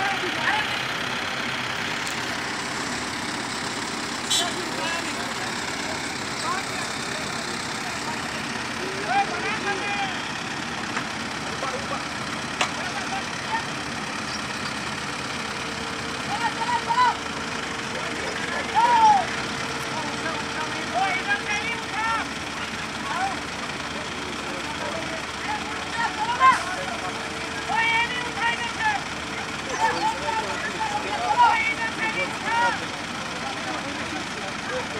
Vai, vai, vai.